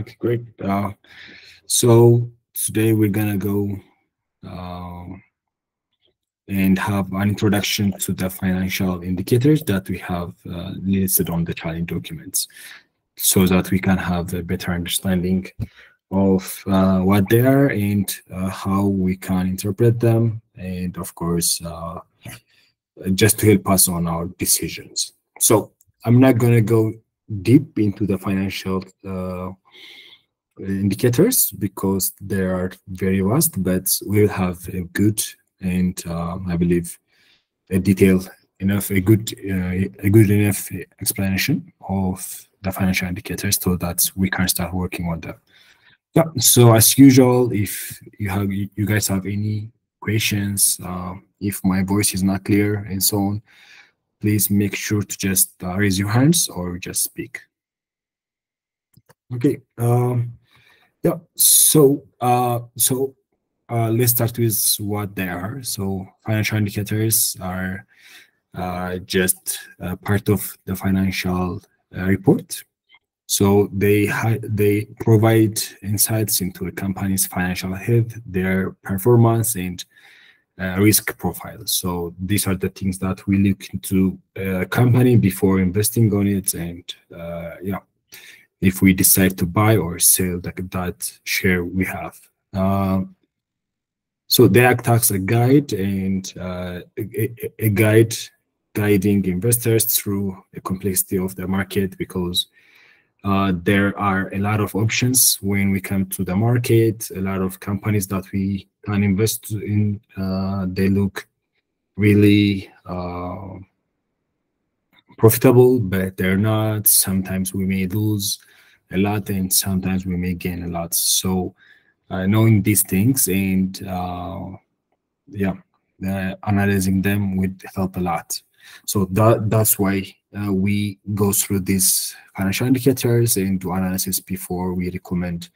Okay, great. Uh, so today we're gonna go uh, and have an introduction to the financial indicators that we have uh, listed on the challenge documents so that we can have a better understanding of uh, what they are and uh, how we can interpret them and of course uh, just to help us on our decisions so i'm not going to go deep into the financial uh, indicators because they are very vast but we will have a good and uh, i believe a detailed enough a good uh, a good enough explanation of the financial indicators so that we can start working on them yeah. So as usual, if you have you guys have any questions, uh, if my voice is not clear and so on, please make sure to just uh, raise your hands or just speak. Okay. Um, yeah. So uh, so uh, let's start with what they are. So financial indicators are uh, just uh, part of the financial uh, report so they they provide insights into a company's financial health, their performance, and uh, risk profile. So these are the things that we look into a company before investing on it, and uh, yeah, if we decide to buy or sell that, that share we have. Uh, so they act as a guide and uh, a, a guide guiding investors through the complexity of the market because uh, there are a lot of options when we come to the market, a lot of companies that we can invest in. Uh, they look really uh, profitable, but they're not. Sometimes we may lose a lot and sometimes we may gain a lot. So uh, knowing these things and uh, yeah, analyzing them would help a lot. So that that's why uh, we go through these financial indicators and do analysis before we recommend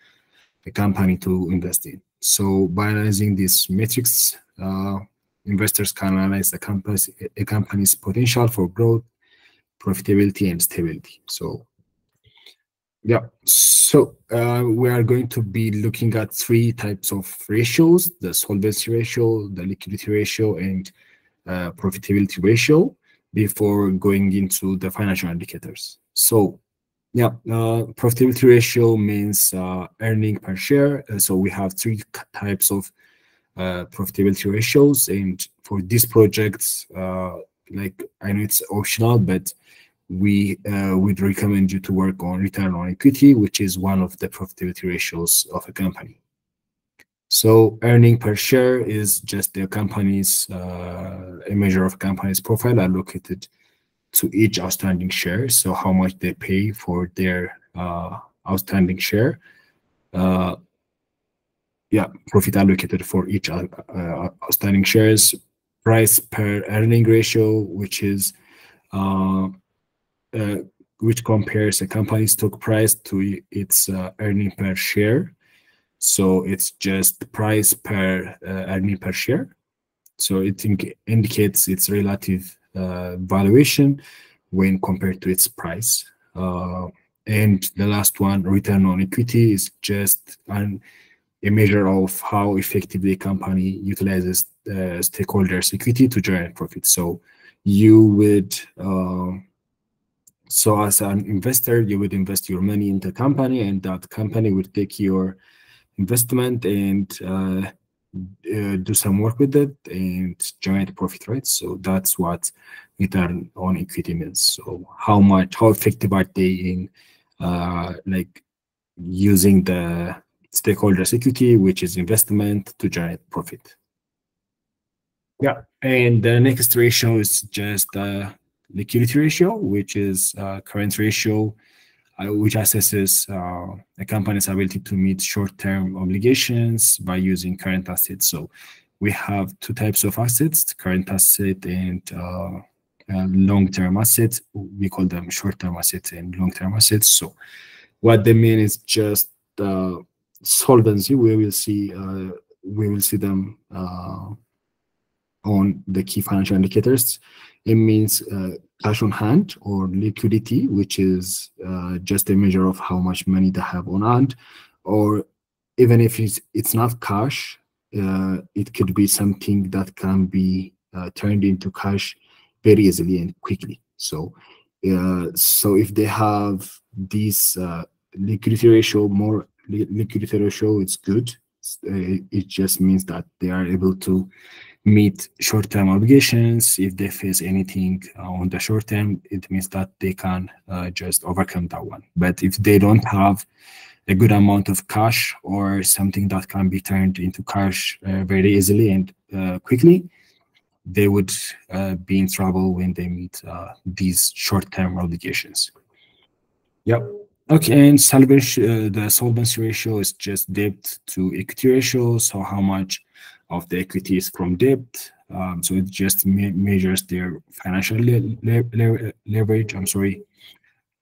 a company to invest in. So by analyzing these metrics, uh, investors can analyze the company's, a company's potential for growth, profitability, and stability. So yeah, so uh, we are going to be looking at three types of ratios, the solvency ratio, the liquidity ratio, and uh, profitability ratio before going into the financial indicators. So yeah, uh, profitability ratio means uh, earning per share. Uh, so we have three types of uh, profitability ratios. And for these projects, uh, like I know it's optional, but we would recommend you to work on return on equity, which is one of the profitability ratios of a company. So earning per share is just the company's uh, a measure of company's profile allocated to each outstanding share. So how much they pay for their uh, outstanding share. Uh, yeah, profit allocated for each uh, uh, outstanding shares. Price per earning ratio, which is uh, which compares a company's stock price to its earning per share. So it's just the price per uh, per share. So it indicates its relative uh, valuation when compared to its price. Uh, and the last one, return on equity, is just an, a measure of how effectively a company utilizes the stakeholders' equity to generate profit. So you would, uh, so as an investor, you would invest your money into a company, and that company would take your investment and uh, uh, do some work with it and generate profit, right? So that's what return on equity means. So how much, how effective are they in uh, like using the stakeholders equity, which is investment to generate profit. Yeah, and the next ratio is just the liquidity ratio, which is uh, current ratio which assesses uh, a company's ability to meet short-term obligations by using current assets. So we have two types of assets, current asset and uh, long-term assets. We call them short-term assets and long-term assets. So what they mean is just uh, solvency. We will see uh, we will see them uh, on the key financial indicators. It means uh, cash on hand or liquidity, which is uh, just a measure of how much money they have on hand, or even if it's, it's not cash, uh, it could be something that can be turned into cash very easily and quickly. So, so if they have this liquidity ratio, more li liquidity ratio, it's good. it just means that they are able to meet short-term obligations. If they face anything on the short term, it means that they can uh, just overcome that one. But if they don't have a good amount of cash or something that can be turned into cash uh, very easily and uh, quickly, they would uh, be in trouble when they meet uh, these short-term obligations. Yep. Okay, and solvency, uh, the solvency ratio is just debt to equity ratio. So how much of the equity is from debt. Um, so it just me measures their financial le le le leverage. I'm sorry,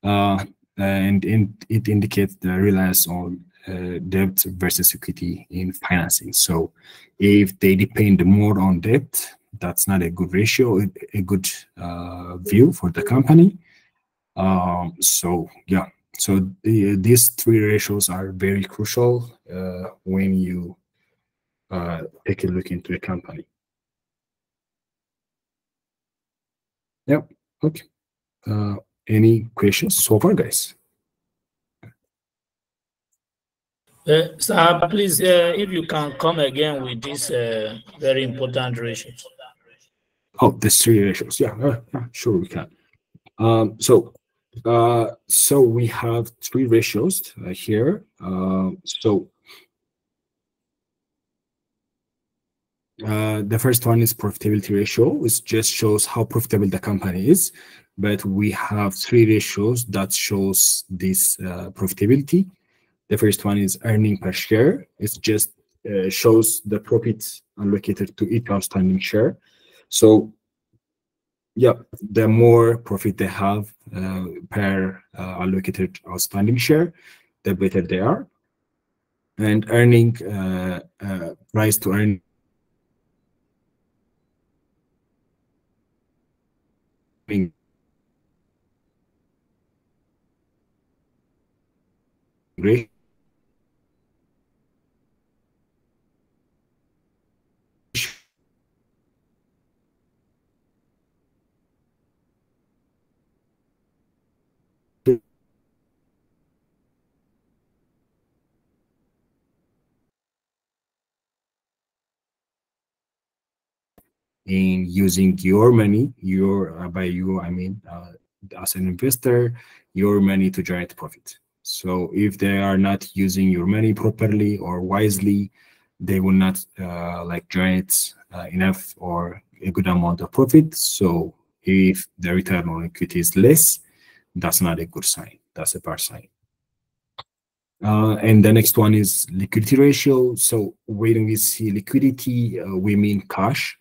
uh, and in, it indicates the reliance on uh, debt versus equity in financing. So if they depend more on debt, that's not a good ratio, a good uh, view for the company. Um, so yeah, so the, these three ratios are very crucial uh, when you uh, take a look into a company. Yep. Okay. Uh, any questions so far, guys? Uh, sir, please, uh, if you can come again with this uh, very important ratios. Oh, the three ratios. Yeah, uh, sure we can. Um, so, uh, so we have three ratios uh, here. Uh, so Uh, the first one is profitability ratio, which just shows how profitable the company is. But we have three ratios that shows this uh, profitability. The first one is earning per share. It just uh, shows the profits allocated to each outstanding share. So, yeah, the more profit they have uh, per uh, allocated outstanding share, the better they are. And earning price to earn being great in using your money, your uh, by you I mean uh, as an investor, your money to generate profit. So if they are not using your money properly or wisely, they will not uh, like generate enough or a good amount of profit. So if the return on equity is less, that's not a good sign. That's a bad sign. Uh, and the next one is liquidity ratio. So when we see liquidity, uh, we mean cash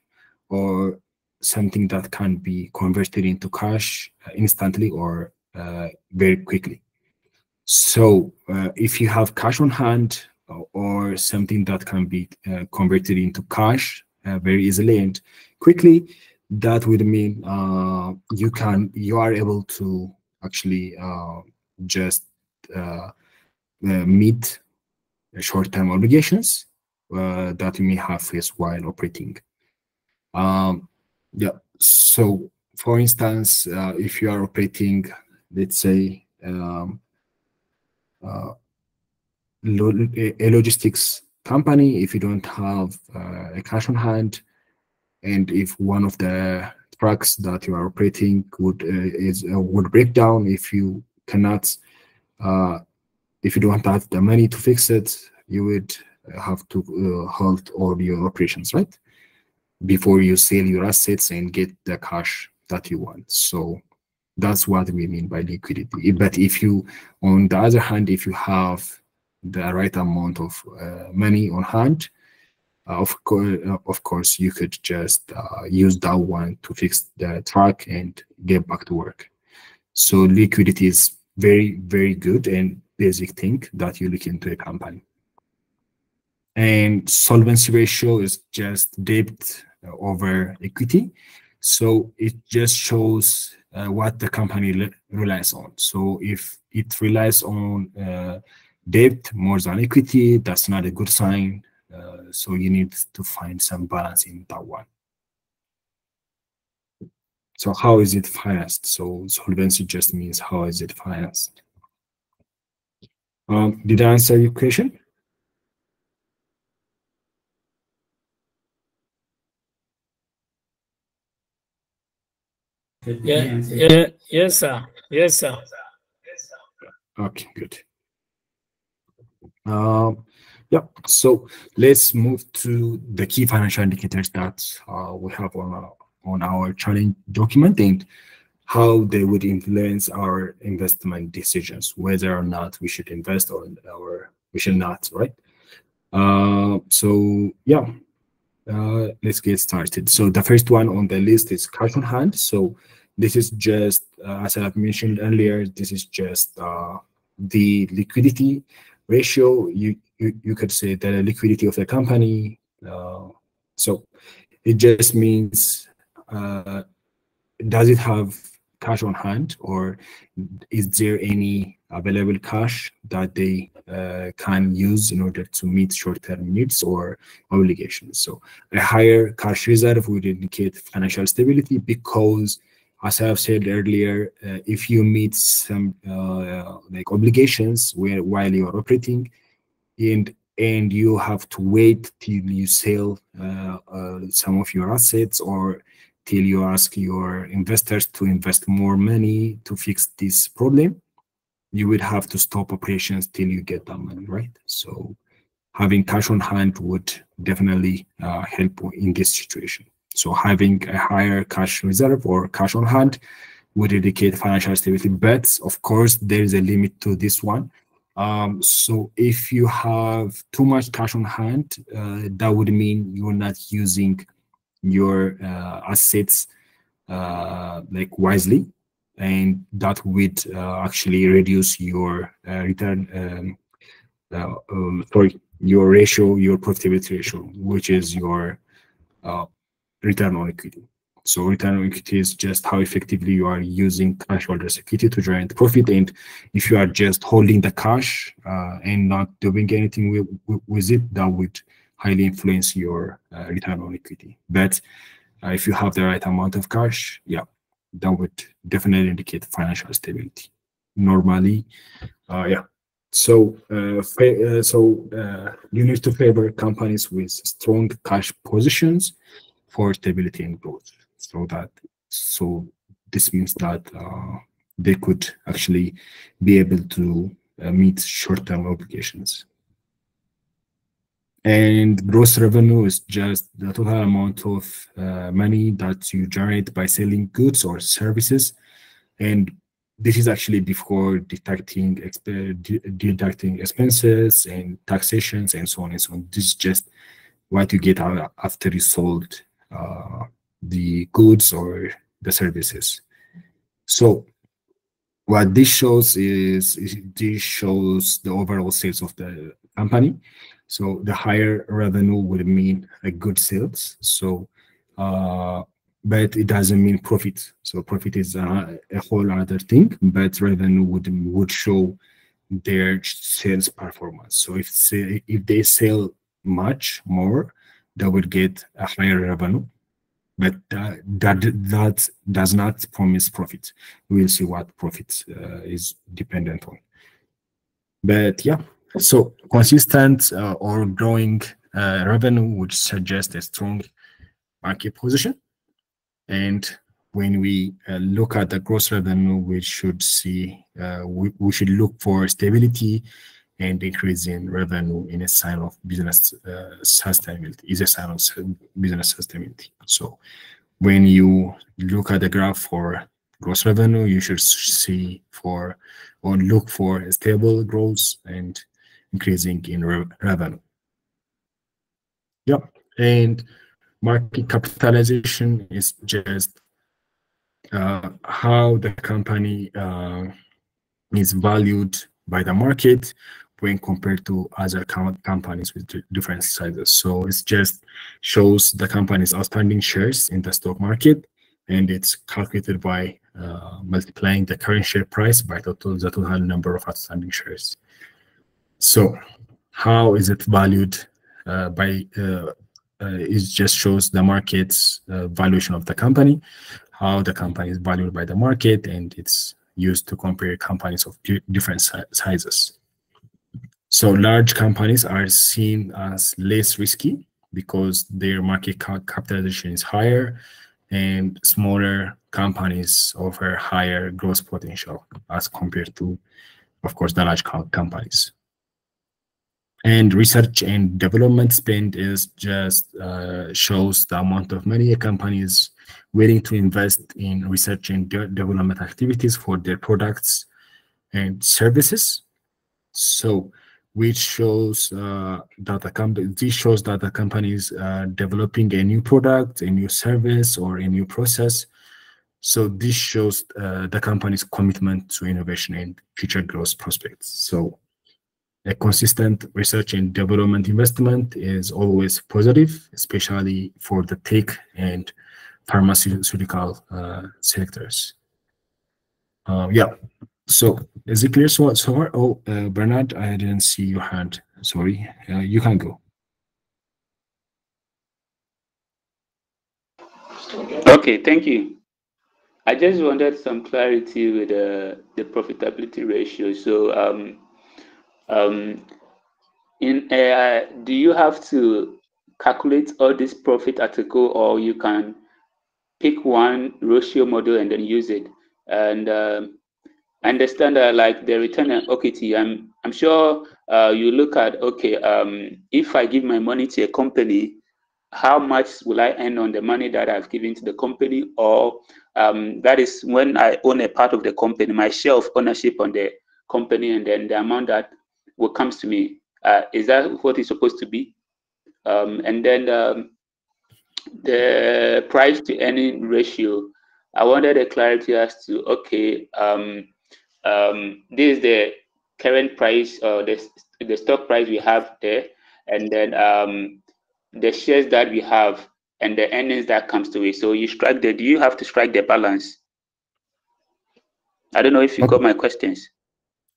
or something that can be converted into cash uh, instantly or uh, very quickly. So uh, if you have cash on hand or something that can be uh, converted into cash uh, very easily and quickly, that would mean uh, you can you are able to actually just meet short-term obligations that you may have faced while operating um, yeah. So, for instance, uh, if you are operating, let's say, um, uh, a logistics company, if you don't have uh, a cash on hand, and if one of the trucks that you are operating would uh, is uh, would break down, if you cannot, uh, if you don't have the money to fix it, you would have to halt all your operations, right? Before you sell your assets and get the cash that you want. So that's what we mean by liquidity. But if you, on the other hand, if you have the right amount of uh, money on hand, uh, of course, uh, of course, you could just uh, use that one to fix the truck and get back to work. So liquidity is very, very good and basic thing that you look into a company. And solvency ratio is just debt over equity. So it just shows uh, what the company relies on. So if it relies on uh, debt more than equity, that's not a good sign. Uh, so you need to find some balance in that one. So how is it financed? So solvency just means how is it financed? Um, did I answer your question? Yeah, yes, sir. Yes, sir. Okay, good. Um, yeah, so let's move to the key financial indicators that uh, we have on our, on our challenge document and how they would influence our investment decisions, whether or not we should invest or, or we should not, right? Uh, so yeah, uh, let's get started. So the first one on the list is cash on hand. So this is just, uh, as I've mentioned earlier, this is just uh, the liquidity ratio. You, you, you could say the liquidity of the company. Uh, so it just means, uh, does it have cash on hand or is there any available cash that they can use in order to meet short-term needs or obligations. So a higher cash reserve would indicate financial stability because as I have said earlier, uh, if you meet some uh, like obligations where while you're operating, and and you have to wait till you sell uh, uh, some of your assets or till you ask your investors to invest more money to fix this problem, you would have to stop operations till you get that money, right? So having cash on hand would definitely uh, help in this situation. So having a higher cash reserve or cash on hand would indicate financial stability. But of course, there is a limit to this one. Um, so if you have too much cash on hand, uh, that would mean you're not using your uh, assets uh, like wisely, and that would uh, actually reduce your uh, return. Um, uh, um, sorry, your ratio, your profitability ratio, which is your return on equity. So return on equity is just how effectively you are using cash holders equity to generate profit. And if you are just holding the cash uh, and not doing anything with, with it, that would highly influence your uh, return on equity. But uh, if you have the right amount of cash, yeah, that would definitely indicate financial stability. Normally, uh, yeah. So, uh, uh, so you need to favor companies with strong cash positions for stability and growth. So that so this means that uh, they could actually be able to uh, meet short-term obligations. And gross revenue is just the total amount of uh, money that you generate by selling goods or services. And this is actually before deducting deducting expenses and taxations and so on and so on. This is just what you get after you sold uh, the goods or the services. So what this shows is, is, this shows the overall sales of the company. So the higher revenue would mean a good sales. So, uh, but it doesn't mean profit. So profit is a, a whole other thing. But revenue would would show their sales performance. So if say, if they sell much more, they would get a higher revenue but that, that that does not promise profit we'll see what profit uh, is dependent on but yeah so consistent uh, or growing uh, revenue would suggest a strong market position and when we uh, look at the gross revenue we should see uh, we, we should look for stability and increase in revenue in a sign of business uh, sustainability is a sign of business sustainability. So when you look at the graph for gross revenue, you should see for or look for stable growth and increasing in re revenue. Yep, and market capitalization is just uh, how the company uh, is valued by the market when compared to other com companies with different sizes. So it just shows the company's outstanding shares in the stock market, and it's calculated by uh, multiplying the current share price by total, the total number of outstanding shares. So how is it valued uh, by uh, uh, it just shows the market's uh, valuation of the company, how the company is valued by the market, and it's used to compare companies of different si sizes. So large companies are seen as less risky because their market capitalization is higher and smaller companies offer higher growth potential as compared to, of course, the large companies. And research and development spend is just uh, shows the amount of money a company is willing to invest in research and de development activities for their products and services. So, which shows uh, that the company this shows that the company is uh, developing a new product, a new service, or a new process. So this shows uh, the company's commitment to innovation and future growth prospects. So a consistent research and development investment is always positive, especially for the tech and pharmaceutical uh, sectors. Uh, yeah, so is it clear so, so far? Oh, uh, Bernard, I didn't see your hand. Sorry, uh, you can go. Okay, thank you. I just wanted some clarity with uh, the profitability ratio. So um, um, in AI, do you have to calculate all this profit article or you can pick one ratio model and then use it? And um, understand that like the return on equity, I'm, I'm sure uh, you look at, okay, um, if I give my money to a company, how much will I earn on the money that I've given to the company? Or um, that is when I own a part of the company, my share of ownership on the company, and then the amount that what comes to me. Uh, is that what it's supposed to be? Um, and then um, the price to earning ratio. I wanted a clarity as to okay, um, um, this is the current price or the the stock price we have there, and then um, the shares that we have and the earnings that comes to it. So you strike the. Do you have to strike the balance? I don't know if you okay. got my questions.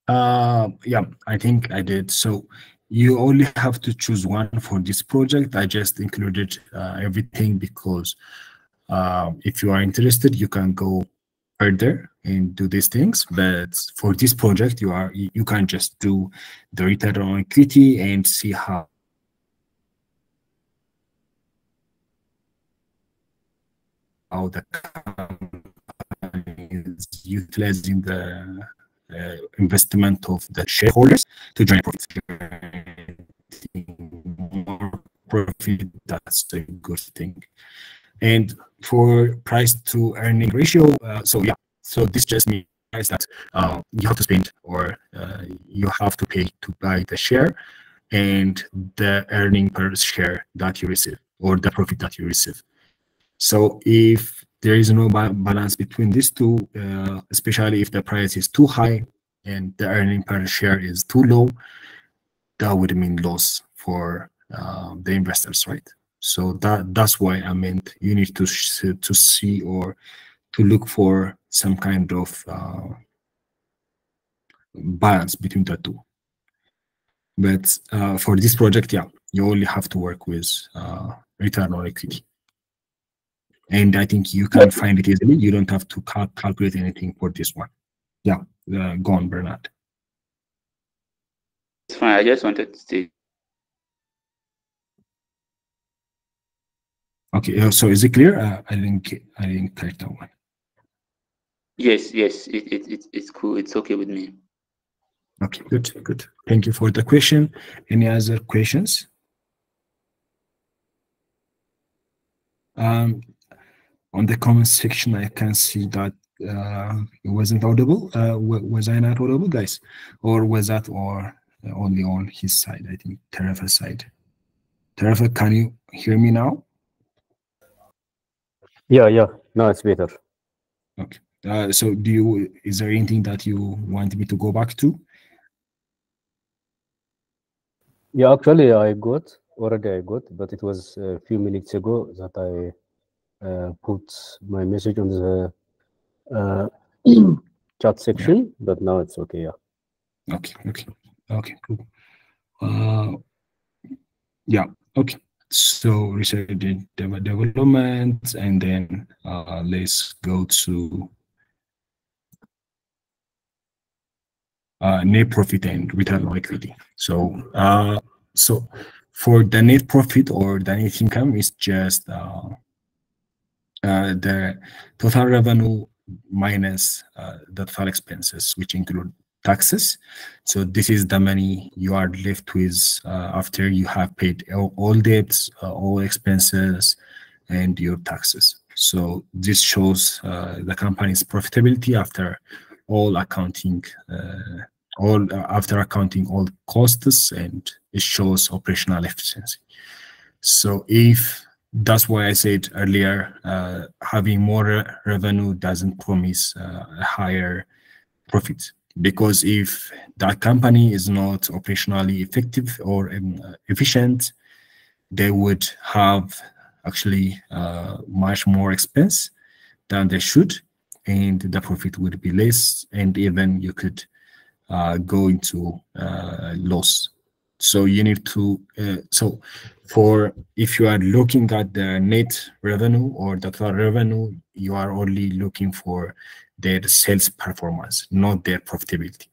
Uh, yeah, I think I did. So you only have to choose one for this project. I just included uh, everything because uh, if you are interested, you can go further and do these things. But for this project, you are you can just do the return on equity and see how how the company is utilizing the investment of the shareholders to generate more profit. That's a good thing. And for price to earning ratio, uh, so yeah, so this just means that uh, you have to spend or uh, you have to pay to buy the share and the earning per share that you receive or the profit that you receive. So if there is no ba balance between these two, uh, especially if the price is too high and the earning per share is too low, that would mean loss for uh, the investors, right? So that that's why I meant you need to to see or to look for some kind of uh, balance between the two. But uh, for this project, yeah, you only have to work with uh, return on equity and I think you can find it easily. You don't have to cal calculate anything for this one. Yeah, uh, go on, Bernard. It's fine. I just wanted to see. Okay, uh, so is it clear? Uh, I didn't. I didn't catch that one. Yes, yes, it, it, it, it's cool. It's okay with me. Okay, good, good. Thank you for the question. Any other questions? Um, on the comment section, I can see that uh, it wasn't audible. Uh, was I not audible, guys? Or was that or only on his side? I think Tarafa side. Tarafa, can you hear me now? Yeah, yeah. Now it's better. Okay. Uh, so do you, is there anything that you want me to go back to? Yeah, actually, I got already. I got, but it was a few minutes ago that I uh, put my message on the uh, chat section. But now it's okay. Yeah. Okay, okay, okay, cool. Uh, yeah, okay. So research and dev- development, and then uh, let's go to uh, net profit and return on equity. So, uh, so for the net profit or the net income is just uh, uh, the total revenue minus uh, the total expenses, which include taxes. So this is the money you are left with uh, after you have paid all, all debts, uh, all expenses, and your taxes. So this shows uh, the company's profitability after all accounting, uh, all after accounting all costs, and it shows operational efficiency. So if that's why I said earlier, uh, having more revenue doesn't promise uh, a higher profit because if that company is not operationally effective or um, efficient, they would have actually uh, much more expense than they should, and the profit would be less, and even you could uh, go into uh, loss. So you need to uh, so for if you are looking at the net revenue or the total revenue, you are only looking for their sales performance, not their profitability.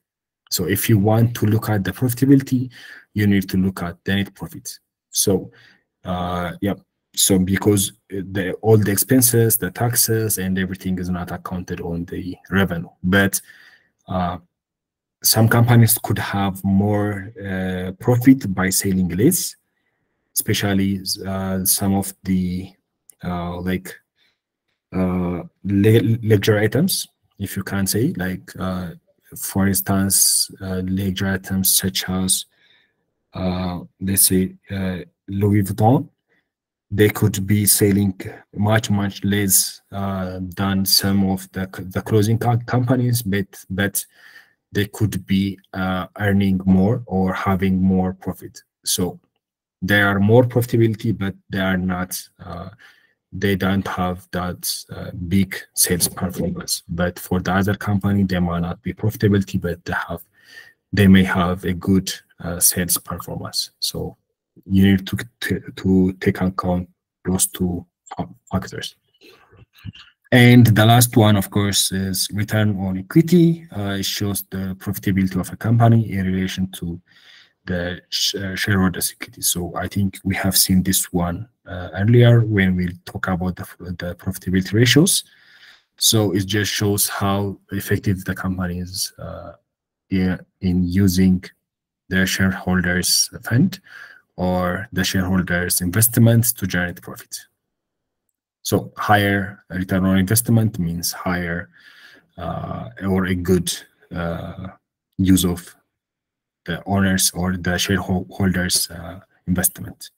So if you want to look at the profitability, you need to look at the net profit. So, uh, yeah. So because the all the expenses, the taxes, and everything is not accounted on the revenue, but uh, some companies could have more uh, profit by selling less, especially uh, some of the uh, like uh, ledger items if you can say, like uh, for instance, uh, ledger items such as, let's say, Louis Vuitton, they could be selling much much less than some of the the clothing companies, but but they could be uh, earning more or having more profit. So there are more profitability, but they are not they don't have that uh, big sales performance. But for the other company, they might not be profitability, but they have, they may have a good uh, sales performance. So you need to to take account those two factors. And the last one, of course, is return on equity. Uh, it shows the profitability of a company in relation to the sh uh, shareholders' equity. So I think we have seen this one uh, earlier when we talk about the, the profitability ratios. So it just shows how effective the company is uh, in, in using their shareholders' fund or the shareholders' investments to generate profit. So higher return on investment means higher uh, or a good uh, use of the owners or the shareholders uh, investment.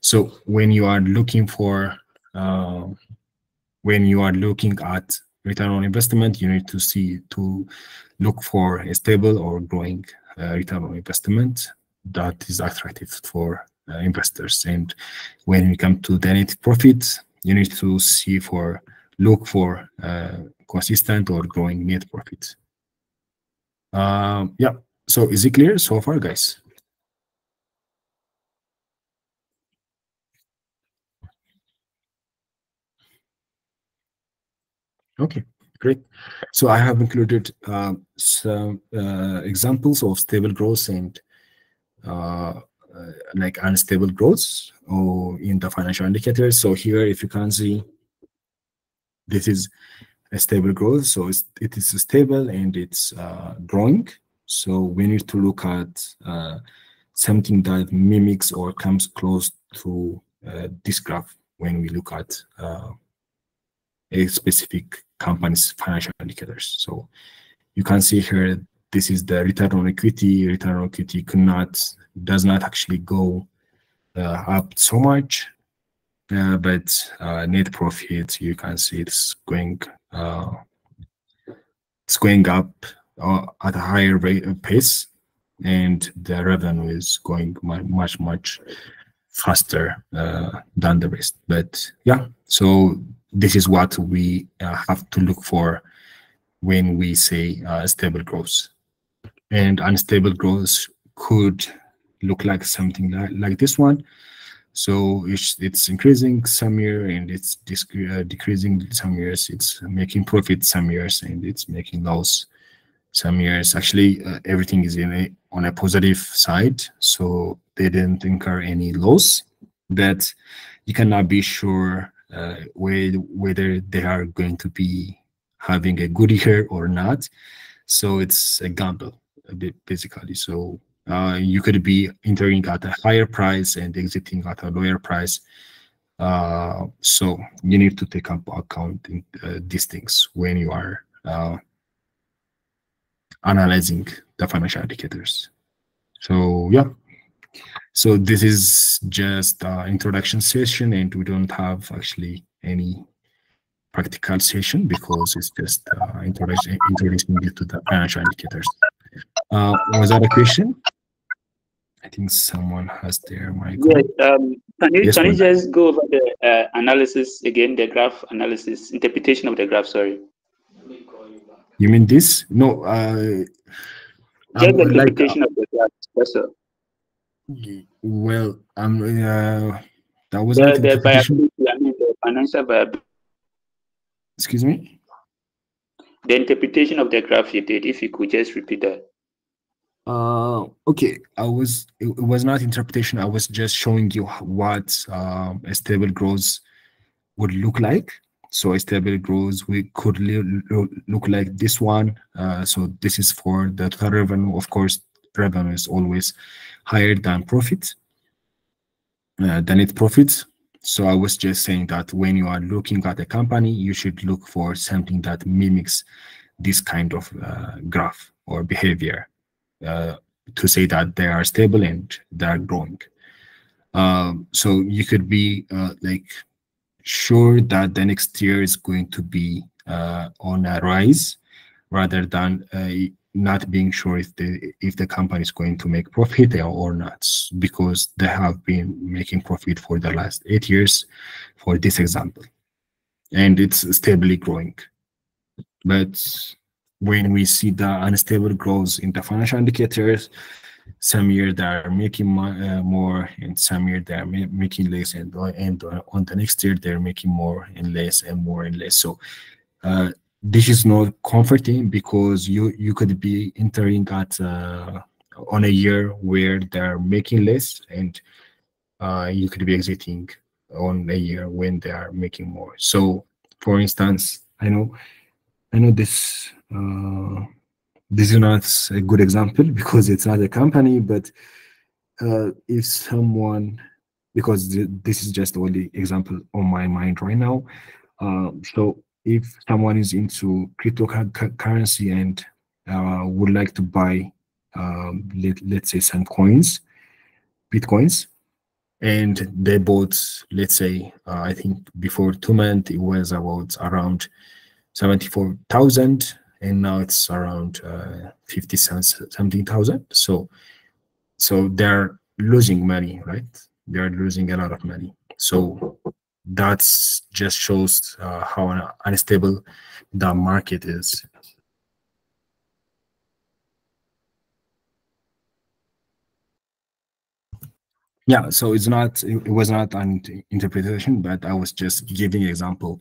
So when you are looking for uh, when you are looking at return on investment, you need to see to look for a stable or growing uh, return on investment that is attractive for uh, investors. And when we come to the net profit, you need to see for look for uh, consistent or growing net profit. Um, yeah, so is it clear so far, guys? Okay, great. So I have included uh, some uh, examples of stable growth and uh, uh like unstable growth or in the financial indicators. So here, if you can see, this is a stable growth. So it's, it is stable and it's uh, growing. So we need to look at uh, something that mimics or comes close to uh, this graph when we look at uh, a specific company's financial indicators. So you can see here, this is the return on equity. Return on equity could not, does not actually go uh, up so much, uh, but uh, net profit, you can see it's going, it's going up uh, at a higher rate of pace and the revenue is going much much faster uh, than the rest. But yeah, so this is what we uh, have to look for when we say uh, stable growth. And unstable growth could look like something like, like this one. So it's, it's increasing some year and it's uh, decreasing some years. It's making profit some years and it's making loss some years. Actually, uh, everything is in a, on a positive side. So they didn't incur any loss, but you cannot be sure uh, whether they are going to be having a good year or not. So it's a gamble, basically. So uh, you could be entering at a higher price and exiting at a lower price. Uh, so you need to take up account in, uh, these things when you are uh, analyzing the financial indicators. So yeah, so this is just introduction session and we don't have actually any practical session because it's just uh, introducing you to the financial indicators. Uh, was that a question? I think someone has their mic. Yes, um, can you, yes, can you just go over the uh, analysis again, the graph analysis, interpretation of the graph, sorry. You mean this? No, uh, just the interpretation like, of the graph, yes, sir. Well, I'm, uh, that was the, the viability, I mean the financial viability. Excuse me? The interpretation of the graph you did, if you could just repeat that. Uh, okay, I was it, was not interpretation. I was just showing you what um, a stable growth would look like. So a stable growth we could look like this one. Uh, so this is for the total revenue. Of course, revenue is always higher than profit, uh, than net profit. So I was just saying that when you are looking at a company, you should look for something that mimics this kind of uh, graph or behavior uh, to say that they are stable and they are growing. Um, so you could be uh, like sure that the next year is going to be uh, on a rise rather than not being sure if the if the company is going to make profit or not because they have been making profit for the last eight years for this example. And it's stably growing. But when we see the unstable growth in the financial indicators some year they are making uh, more and some year they are ma making less and, and on the next year they're making more and less and more and less. So uh, this is not comforting because you you could be entering at uh, on a year where they're making less and uh, you could be exiting on a year when they are making more. So for instance i know i know this uh, this is not a good example because it's not a company but uh, if someone because th this is just only example on my mind right now uh, so if someone is into cryptocurrency and uh, would like to buy, um, let, let's say, some coins, bitcoins, and they bought, let's say, uh, I think before two months it was about around 74,000 and now it's around uh, 50 cents something thousand. So so they're losing money right? They're losing a lot of money. So that just shows uh, how unstable the market is. Yeah, so it's not, it, was not an interpretation, but I was just giving example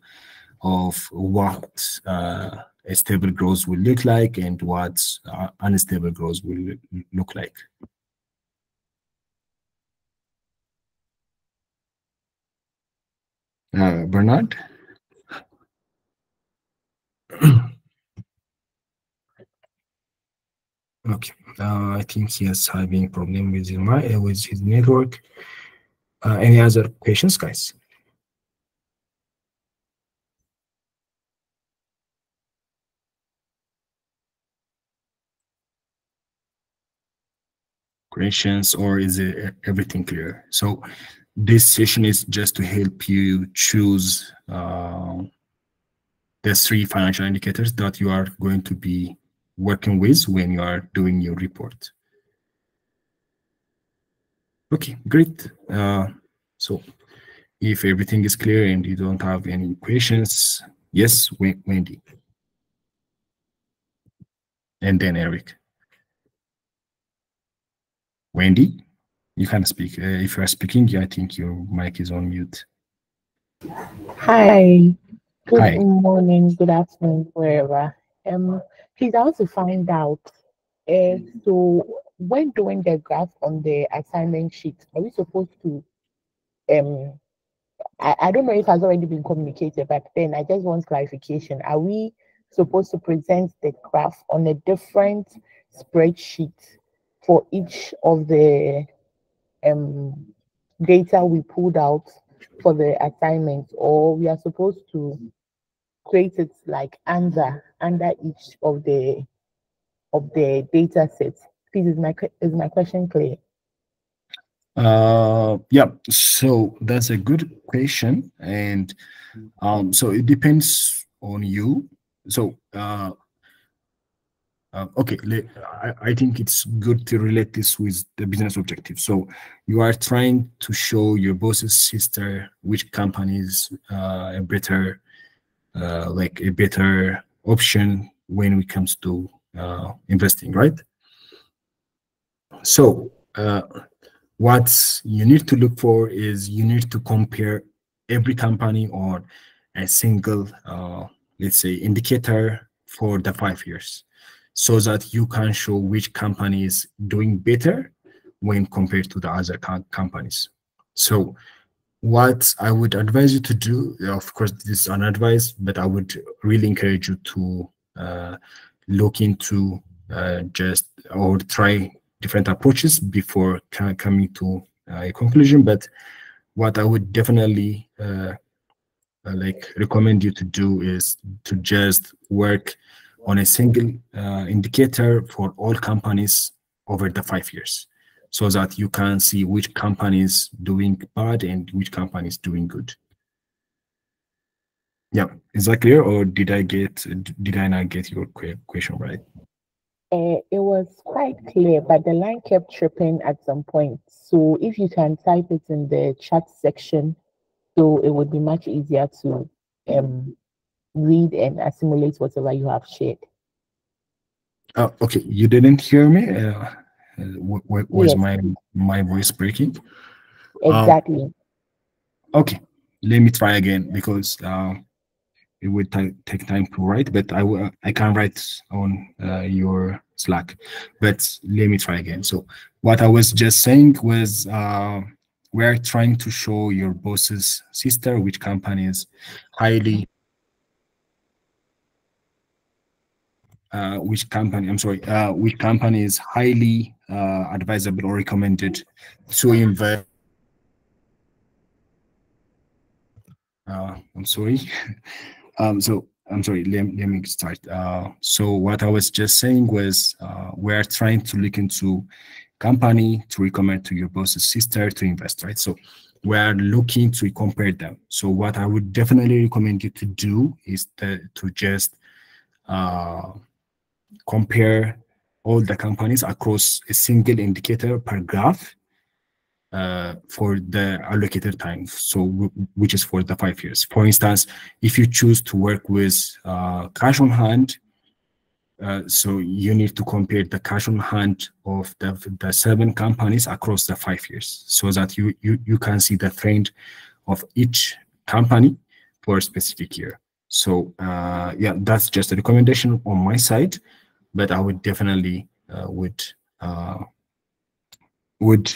of what uh, a stable growth will look like and what uh, unstable growth will look like. Uh, Bernard? okay, uh, I think he is having problem with his, uh, with his network. Uh, any other questions, guys? Questions, or is it everything clear? So this session is just to help you choose uh, the three financial indicators that you are going to be working with when you are doing your report. Okay, great. Uh, so if everything is clear and you don't have any questions, yes, Wendy. And then Eric. Wendy, you can speak. Uh, if you are speaking, I think your mic is on mute. Hi. Good Hi. morning, good afternoon, wherever. Um, please, I want to find out. Uh, so, when doing the graph on the assignment sheet, are we supposed to? Um, I, I don't know if has already been communicated, but then I just want clarification. Are we supposed to present the graph on a different spreadsheet for each of the um data we pulled out for the assignment, or we are supposed to create it like under under each of the of the data sets. Please, is my is my question clear? Uh, yeah, so that's a good question. And um, so it depends on you. So, uh, uh, okay, I, I think it's good to relate this with the business objective. So you are trying to show your boss's sister which companies uh, a better, uh, like a better option when it comes to uh, investing, right? So uh, what you need to look for is you need to compare every company on a single, uh, let's say, indicator for the five years so that you can show which company is doing better when compared to the other co- companies. So what I would advise you to do, of course, this is an advice, but I would really encourage you to uh, look into uh, just or try different approaches before coming to uh, a conclusion. But what I would definitely uh, uh, like recommend you to do is to just work on a single uh, indicator for all companies over the five years so that you can see which companies doing bad and which companies doing good. Yeah, is that clear or did I get, did I not get your question right? Uh, it was quite clear, but the line kept tripping at some point. So if you can type it in the chat section, so it would be much easier to um read and assimilate whatever you have shared. Oh, okay, you didn't hear me? Uh, uh, was Yes. my my voice breaking? Um, Exactly. Okay, let me try again because uh, it would take time to write, but I will I can write on uh, your Slack. But let me try again. So what I was just saying was uh, we're trying to show your boss's sister which company is highly uh, which company I'm sorry uh, which company is highly uh, advisable or recommended to invest uh, I'm sorry. um, so I'm sorry. Let, let me start. Uh, so what I was just saying was we're trying to look into company to recommend to your boss's sister to invest, right? So we're looking to compare them. So what I would definitely recommend you to do is to, to just uh, compare all the companies across a single indicator per graph uh, for the allocated time, so which is for the five years. For instance, if you choose to work with uh, cash on hand, uh, so you need to compare the cash on hand of the, the seven companies across the five years, so that you you, you can see the trend of each company for a specific year. So uh, yeah, that's just a recommendation on my side, but I would definitely uh, would uh, would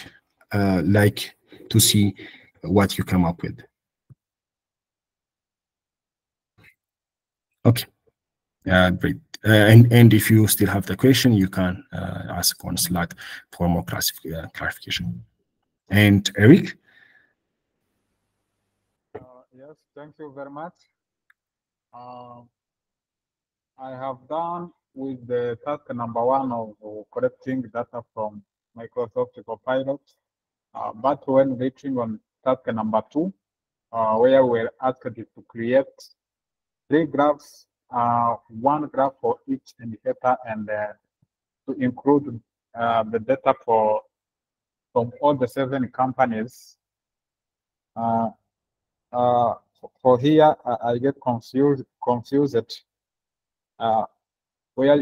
uh, like to see what you come up with. Okay, uh, great. Uh, and and if you still have the question, you can uh, ask on Slack for more uh, clarification. And Eric, yes, thank you very much. I have done with the task number one of collecting data from Microsoft Copilot. Uh, but when reaching on task number two, uh, where we're asked to create three graphs, uh, one graph for each indicator and uh, to include uh, the data for from all the seven companies. Uh, for here, I, I get confused, confused. Uh, where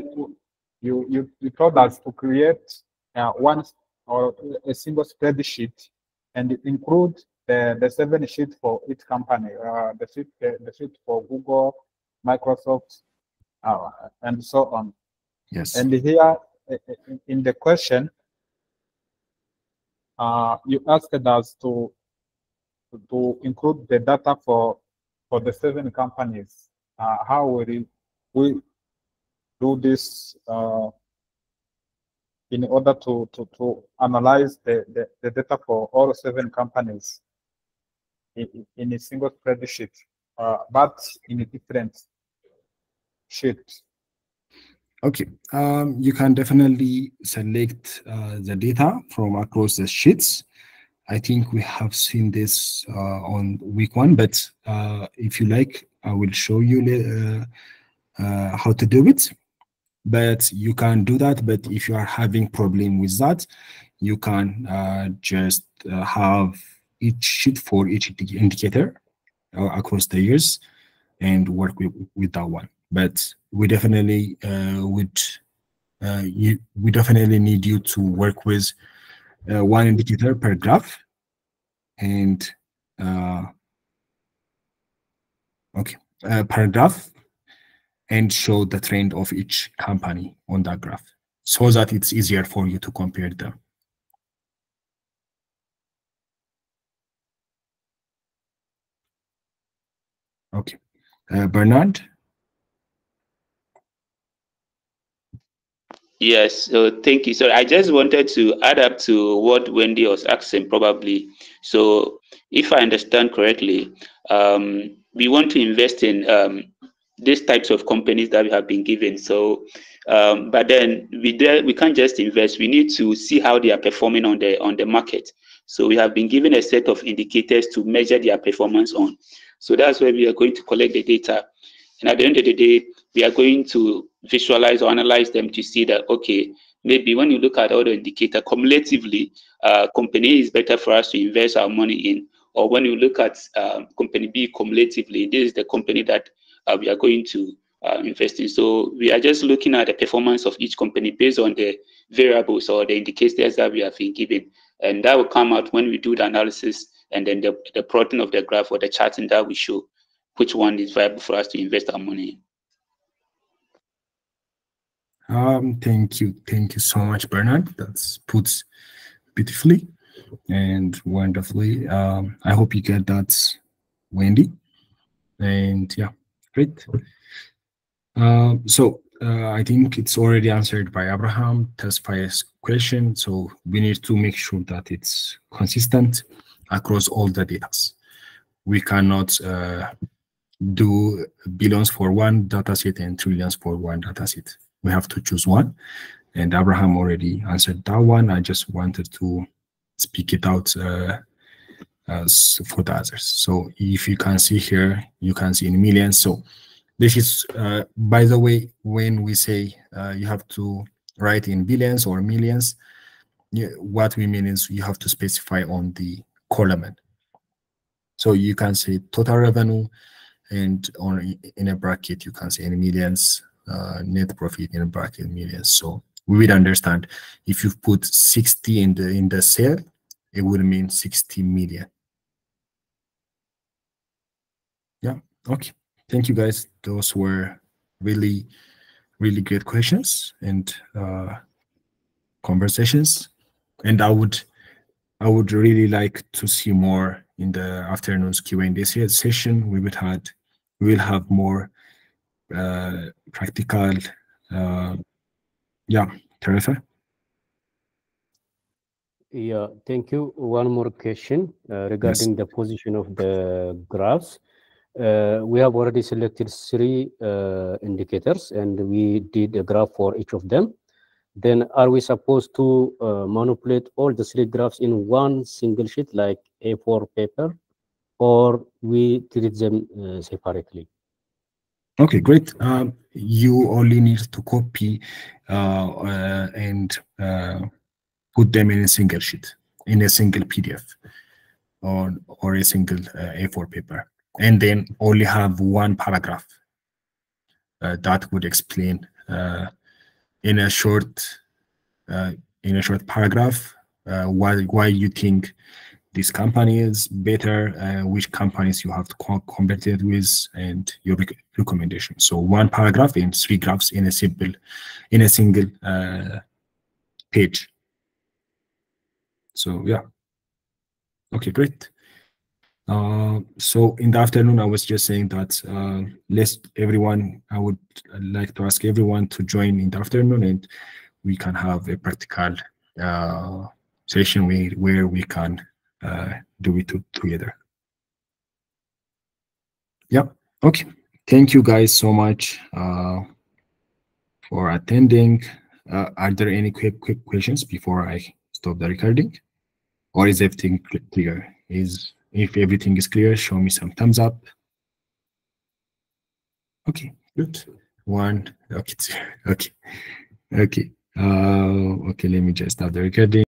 you, you, you told us to create uh, one or a single spreadsheet and include the, the seven sheet for each company, uh, the sheet the, the sheet for Google, Microsoft, uh, and so on. Yes. And here in the question, uh, you asked us to to include the data for for the seven companies. Uh, how will we do this uh, in order to, to, to analyze the, the, the data for all seven companies in, in a single spreadsheet, uh, but in a different sheet? Okay, um, you can definitely select uh, the data from across the sheets. I think we have seen this uh, on week one, but uh, if you like, I will show you uh, uh, how to do it. But you can do that. But if you are having problem with that, you can uh, just have each sheet for each indicator across the years and work with, with that one but we definitely uh, would uh, you, we definitely need you to work with uh, one indicator per graph and uh, okay uh, per graph and show the trend of each company on that graph so that it's easier for you to compare them okay uh, bernard Yes, so thank you. So I just wanted to add up to what Wendy was asking, probably. So if I understand correctly, um, we want to invest in um, these types of companies that we have been given. So, um, but then we we can't just invest. We need to see how they are performing on the on the market. So we have been given a set of indicators to measure their performance on. So that's where we are going to collect the data. And at the end of the day, we are going to visualize or analyze them to see that, okay, maybe when you look at all the indicator cumulatively, uh, company is better for us to invest our money in. Or when you look at uh, company B cumulatively, this is the company that we are going to uh, invest in. So we are just looking at the performance of each company based on the variables or the indicators that we have been given. And that will come out when we do the analysis and then the, the plotting of the graph or the charting that we show which one is viable for us to invest our money in. Um, thank you. Thank you so much, Bernard. That's puts beautifully and wonderfully. Um, I hope you get that, Wendy. And yeah, great. Um, so uh, I think it's already answered by Abraham Tesfaye's question. So we need to make sure that it's consistent across all the data. We cannot uh, do billions for one dataset and trillions for one dataset. We have to choose one. And Abraham already answered that one. I just wanted to speak it out uh, as for the others. So if you can see here, you can see in millions. So this is, uh, by the way, when we say uh, you have to write in billions or millions, what we mean is you have to specify on the column. So you can say total revenue, and on in a bracket you can say in millions uh, net profit in a bracket millions so we would understand if you put 60 in the in the cell it would mean 60 million. Yeah okay. Thank you guys. Those were really really great questions and uh, conversations. And i would i would really like to see more in the afternoon's q&a session. We would had we will have more uh, practical, uh, yeah, Teresa? Yeah, thank you. One more question uh, regarding yes. the position of the graphs. Uh, we have already selected three uh, indicators and we did a graph for each of them. Then are we supposed to uh, manipulate all the three graphs in one single sheet like A4 paper or we treat them uh, separately? Okay, great. Um, you only need to copy uh, uh, and uh, put them in a single sheet. in a single PDF or, or a single uh, A4 paper, and then only have one paragraph uh, that would explain uh, in a short uh, in a short paragraph uh, why why you think this company is better, uh, which companies you have co compare it with, and your rec recommendation. So one paragraph and three graphs in a simple, in a single page. So yeah. Okay, great. Uh, so in the afternoon, I was just saying that uh, let's everyone, I would like to ask everyone to join in the afternoon and we can have a practical uh, session where, where we can uh, do it together. Yeah, okay. Thank you guys so much uh, for attending. Uh, are there any quick, quick questions before I stop the recording? Or is everything clear? Is If everything is clear, show me some thumbs up. Okay, good. One, okay, two. okay, okay. Uh, okay, let me just stop the recording.